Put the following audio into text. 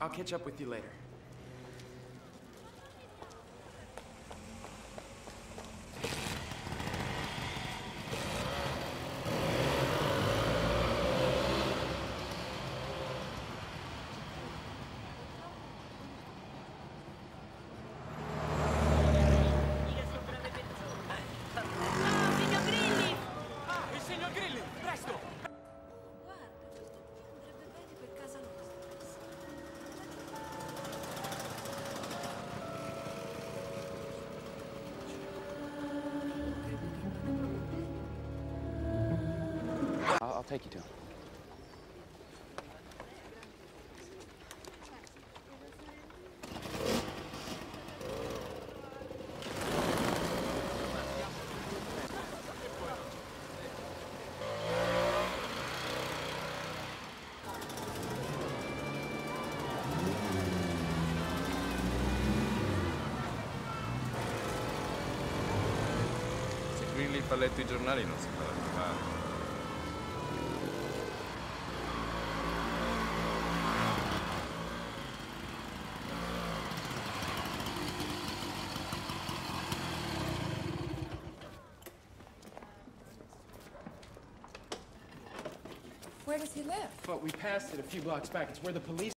I'll catch up with you later. Take you to him. Fa letto i giornali non si farà trovare. Where does he live? But we passed it a few blocks back. It's where the police